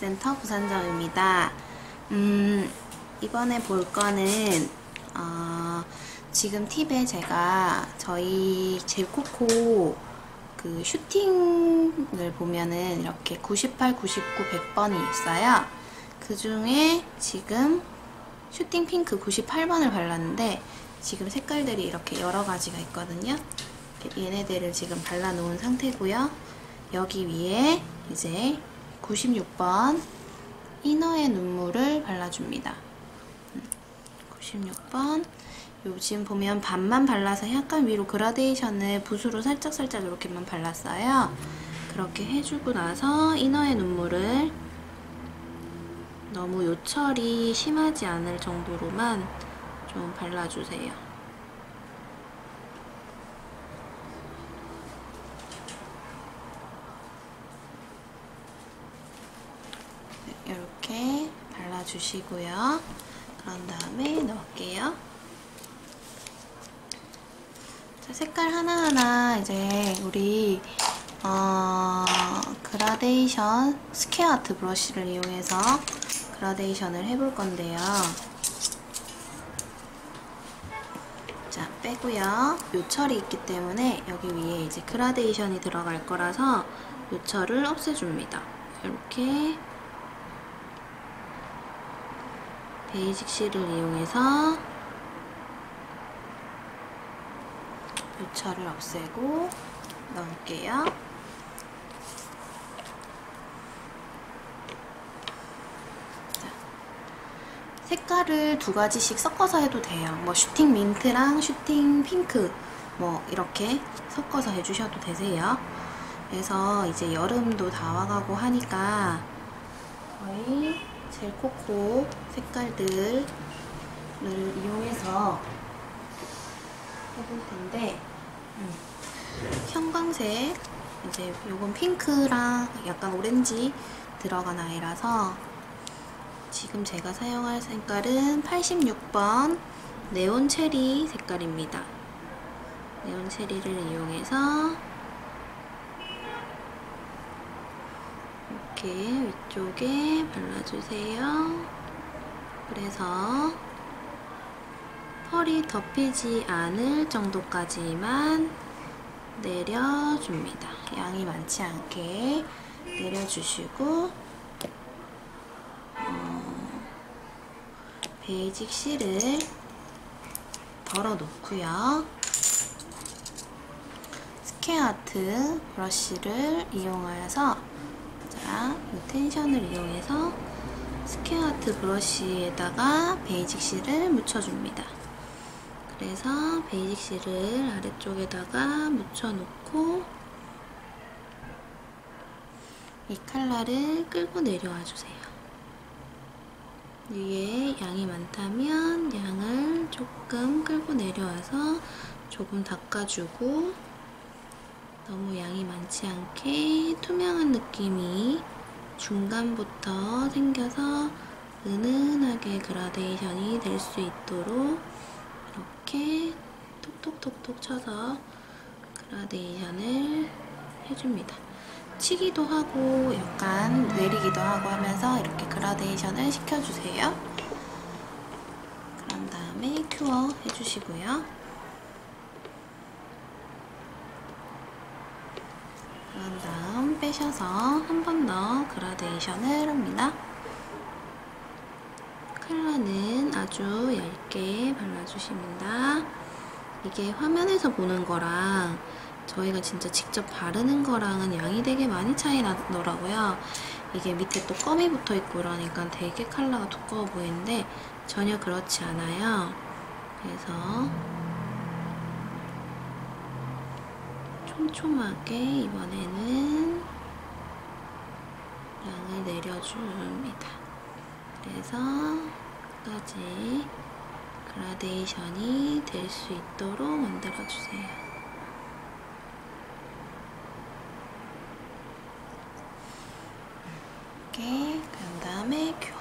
센터 부산점입니다. 음, 이번에 볼 거는, 어, 지금 팁에 제가 저희 제코코 그 슈팅을 보면은 이렇게 98, 99, 100번이 있어요. 그 중에 지금 슈팅 핑크 98번을 발랐는데 지금 색깔들이 이렇게 여러 가지가 있거든요. 얘네들을 지금 발라놓은 상태고요. 여기 위에 이제 96번 이너의 눈물을 발라줍니다. 96번 요 지금 보면 반만 발라서 약간 위로 그라데이션을 붓으로 살짝살짝 이렇게만 발랐어요. 그렇게 해주고 나서 이너의 눈물을 너무 요철이 심하지 않을 정도로만 좀 발라주세요. 이렇게 발라주시고요. 그런 다음에 넣을게요. 자, 색깔 하나하나 이제 우리 어, 그라데이션 square art 브러쉬를 이용해서 그라데이션을 해볼 건데요. 자, 빼고요. 요철이 있기 때문에 여기 위에 이제 그라데이션이 들어갈 거라서 요철을 없애줍니다. 이렇게 basic seal을 이용해서 요철을 없애고 넣을게요. 자, 색깔을 두 가지씩 섞어서 해도 돼요. 뭐 shooting 민트랑 shooting 핑크 뭐 이렇게 섞어서 해주셔도 되세요. 그래서 이제 여름도 다 와가고 하니까 거의 젤코코 색깔들을 이용해서 해볼 텐데 음, 형광색 이제 요건 핑크랑 약간 오렌지 들어간 아이라서 지금 제가 사용할 색깔은 86번 네온 체리 색깔입니다. 네온 체리를 이용해서 이렇게 위쪽에 발라주세요. 그래서 펄이 덮이지 않을 정도까지만 내려줍니다. 양이 많지 않게 내려주시고 어, basic seal을 덜어놓고요. square 아트 브러쉬를 이용하여서 자, 이 tension을 이용해서 square 아트 브러쉬에다가 basic seal을 묻혀줍니다. 그래서 basic seal을 아래쪽에다가 묻혀놓고 이 칼라를 끌고 내려와 주세요. 위에 양이 많다면 양을 조금 끌고 내려와서 조금 닦아주고 너무 양이 많지 않게 투명한 느낌이 중간부터 생겨서 은은하게 그라데이션이 될 수 있도록 이렇게 톡톡톡톡 쳐서 그라데이션을 해줍니다. 치기도 하고 약간 내리기도 하고 하면서 이렇게 그라데이션을 시켜주세요. 그런 다음에 큐어 해주시고요. 그런 다음 빼셔서 한 번 더 그라데이션을 합니다. 컬러는 아주 얇게 발라주십니다. 이게 화면에서 보는 거랑 저희가 진짜 직접 바르는 거랑은 양이 되게 많이 차이 나더라고요. 이게 밑에 또 껌이 붙어 있고 그러니까 되게 컬러가 두꺼워 보이는데 전혀 그렇지 않아요. 그래서 촘촘하게 이번에는 양을 내려줍니다. 그래서 끝까지 그라데이션이 될 수 있도록 만들어주세요. 이렇게 그 다음에 교환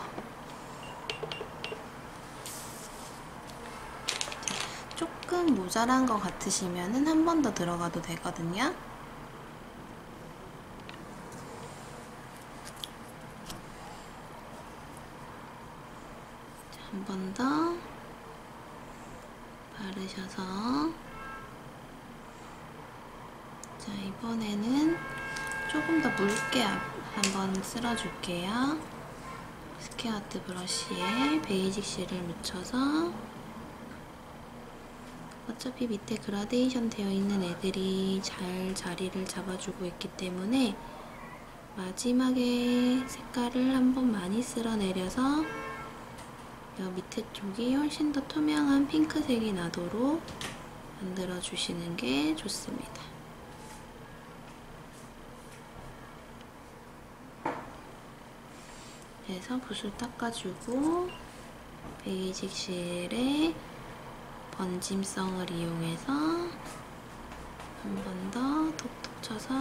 조금 모자란 것 같으시면 한번 더 들어가도 되거든요. 한 번 더. 바르셔서. 자 이번에는 조금 더 묽게 한번 쓸어줄게요. square 아트 브러쉬에 basic seal을 묻혀서. 어차피 밑에 그라데이션 되어 있는 애들이 잘 자리를 잡아주고 있기 때문에 마지막에 색깔을 한번 많이 쓸어내려서 이 밑에 쪽이 훨씬 더 투명한 핑크색이 나도록 만들어 주시는 게 좋습니다. 그래서 붓을 닦아주고 베이직 실에 번짐성을 이용해서 한 번 더 톡톡 쳐서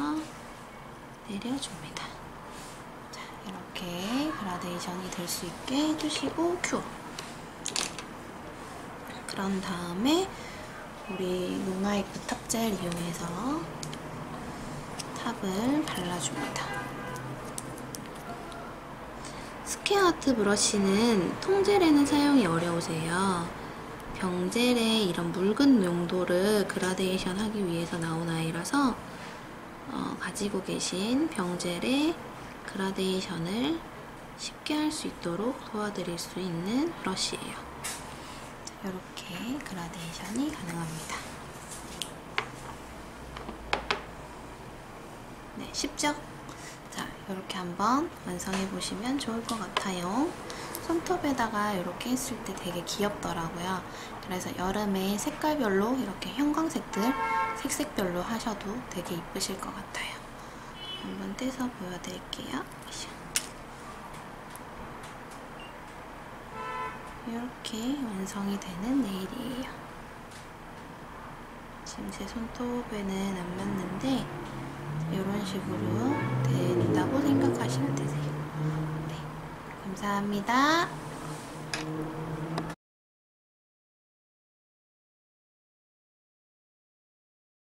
내려줍니다. 자, 이렇게 그라데이션이 될 수 있게 해주시고 cure! 그런 다음에 우리 non-wipe top젤 이용해서 top을 발라줍니다. square 아트 브러쉬는 통젤에는 사용이 어려우세요. 병젤의 이런 묽은 용도를 그라데이션 하기 위해서 나온 아이라서 어, 가지고 계신 병젤의 그라데이션을 쉽게 할 수 있도록 도와드릴 수 있는 브러쉬예요. 이렇게 그라데이션이 가능합니다. 네, 쉽죠? 자, 이렇게 한번 완성해 보시면 좋을 것 같아요. 손톱에다가 이렇게 했을 때 되게 귀엽더라고요. 그래서 여름에 색깔별로 이렇게 형광색들 색색별로 하셔도 되게 이쁘실 것 같아요. 한번 떼서 보여드릴게요. 이렇게 완성이 되는 네일이에요. 지금 제 손톱에는 안 맞는데 이런 식으로 된다고 생각하시면 되세요. 네, 감사합니다.